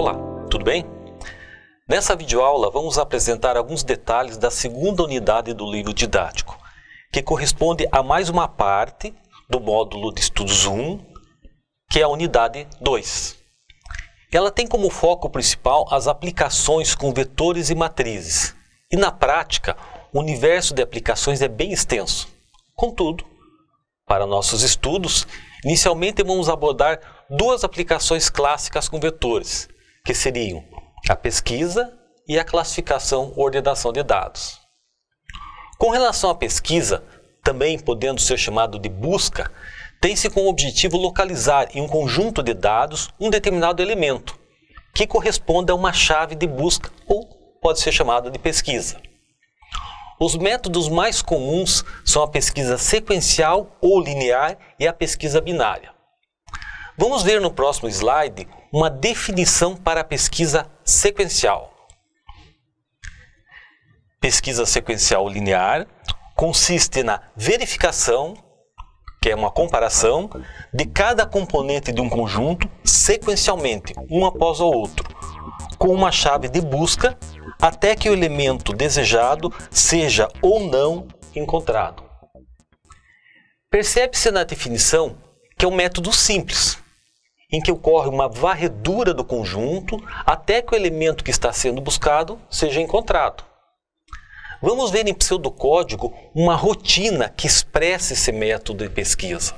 Olá, tudo bem? Nessa videoaula vamos apresentar alguns detalhes da segunda unidade do livro didático, que corresponde a mais uma parte do módulo de estudos 1, que é a unidade 2. Ela tem como foco principal as aplicações com vetores e matrizes, e na prática o universo de aplicações é bem extenso. Contudo, para nossos estudos, inicialmente vamos abordar duas aplicações clássicas com vetores, que seriam a pesquisa e a classificação ou ordenação de dados. Com relação à pesquisa, também podendo ser chamado de busca, tem-se como objetivo localizar em um conjunto de dados um determinado elemento, que corresponde a uma chave de busca ou pode ser chamado de pesquisa. Os métodos mais comuns são a pesquisa sequencial ou linear e a pesquisa binária. Vamos ver no próximo slide uma definição para a pesquisa sequencial. Pesquisa sequencial linear consiste na verificação, que é uma comparação, de cada componente de um conjunto sequencialmente, um após o outro, com uma chave de busca até que o elemento desejado seja ou não encontrado. Percebe-se na definição que é um método simples, em que ocorre uma varredura do conjunto até que o elemento que está sendo buscado seja encontrado. Vamos ver em pseudocódigo uma rotina que expressa esse método de pesquisa.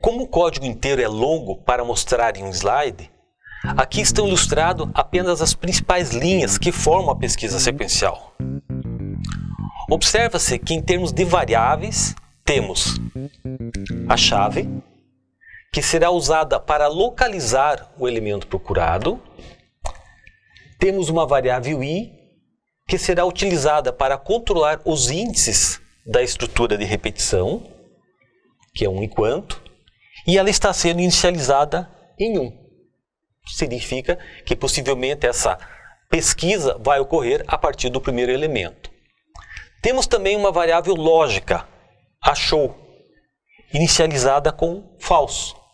Como o código inteiro é longo para mostrar em um slide, aqui estão ilustradas apenas as principais linhas que formam a pesquisa sequencial. Observa-se que em termos de variáveis, temos a chave, que será usada para localizar o elemento procurado. Temos uma variável i, que será utilizada para controlar os índices da estrutura de repetição, que é um enquanto, e ela está sendo inicializada em 1. Um. Significa que possivelmente essa pesquisa vai ocorrer a partir do primeiro elemento. Temos também uma variável lógica, achou, inicializada com falso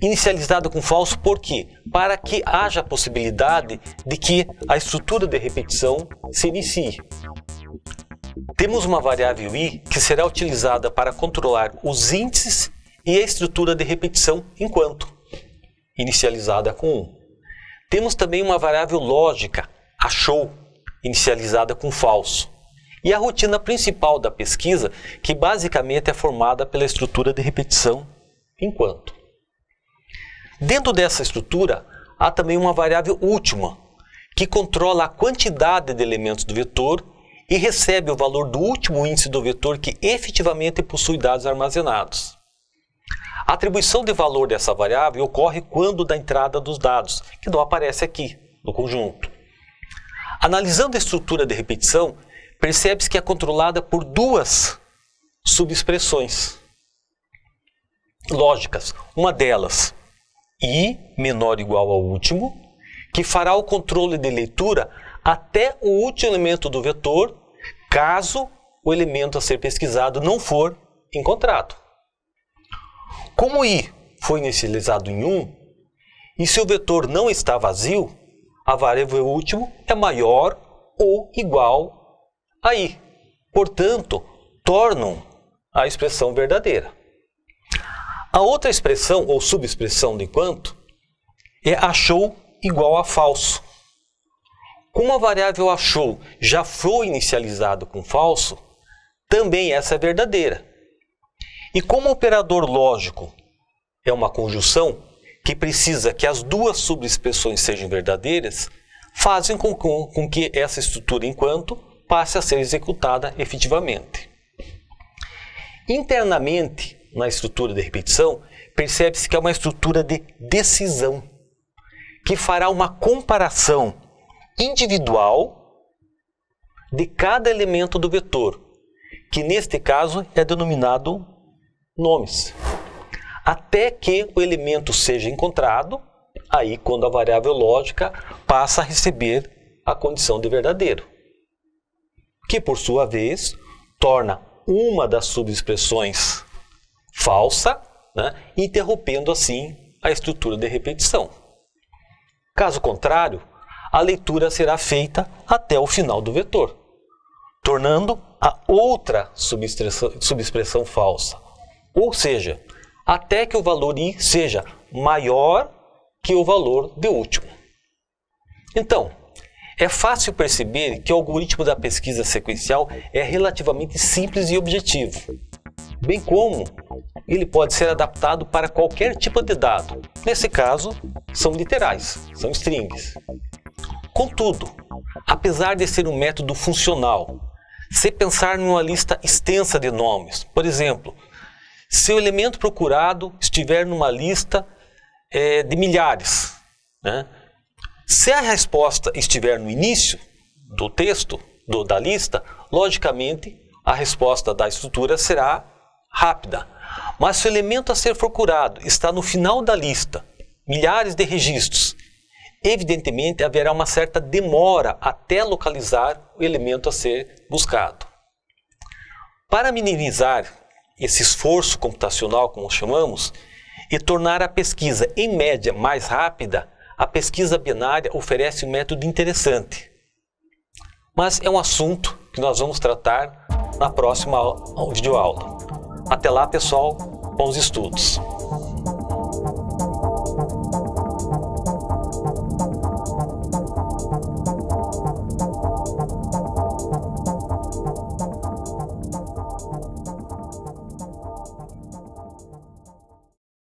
inicializada com falso, por quê? Para que haja a possibilidade de que a estrutura de repetição se inicie. Temos uma variável i que será utilizada para controlar os índices e a estrutura de repetição enquanto, inicializada com 1. Temos também uma variável lógica, achou, inicializada com falso. E a rotina principal da pesquisa, que basicamente é formada pela estrutura de repetição enquanto. Dentro dessa estrutura, há também uma variável última, que controla a quantidade de elementos do vetor e recebe o valor do último índice do vetor que efetivamente possui dados armazenados. A atribuição de valor dessa variável ocorre quando da entrada dos dados, que não aparece aqui no conjunto. Analisando a estrutura de repetição, percebe-se que é controlada por duas subexpressões lógicas. Uma delas i menor ou igual ao último, que fará o controle de leitura até o último elemento do vetor, caso o elemento a ser pesquisado não for encontrado. Como i foi inicializado em 1, e se o vetor não está vazio, a variável último é maior ou igual a i. Portanto, tornam a expressão verdadeira. A outra expressão ou subexpressão de enquanto é achou igual a falso. Como a variável achou já foi inicializado com falso, também essa é verdadeira. E como o operador lógico é uma conjunção que precisa que as duas subexpressões sejam verdadeiras, fazem com, com, com que essa estrutura enquanto passe a ser executada efetivamente. Internamente, na estrutura de repetição, percebe-se que é uma estrutura de decisão, que fará uma comparação individual de cada elemento do vetor, que neste caso é denominado nomes. Até que o elemento seja encontrado, aí quando a variável lógica passa a receber a condição de verdadeiro, que por sua vez torna uma das subexpressões falsa, né, interrompendo assim a estrutura de repetição. Caso contrário, a leitura será feita até o final do vetor, tornando a outra subexpressão, subexpressão falsa, ou seja, até que o valor i seja maior que o valor do último. Então, é fácil perceber que o algoritmo da pesquisa sequencial é relativamente simples e objetivo, bem como ele pode ser adaptado para qualquer tipo de dado. Nesse caso, são literais, são strings. Contudo, apesar de ser um método funcional, se pensar numa lista extensa de nomes, por exemplo, se o elemento procurado estiver numa lista é, de milhares, né? se a resposta estiver no início do texto, do, da lista, logicamente a resposta da estrutura será rápida. Mas se o elemento a ser procurado está no final da lista, milhares de registros, evidentemente haverá uma certa demora até localizar o elemento a ser buscado. Para minimizar esse esforço computacional, como chamamos, e tornar a pesquisa em média mais rápida, a pesquisa binária oferece um método interessante. Mas é um assunto que nós vamos tratar na próxima videoaula. Até lá, pessoal, bons estudos!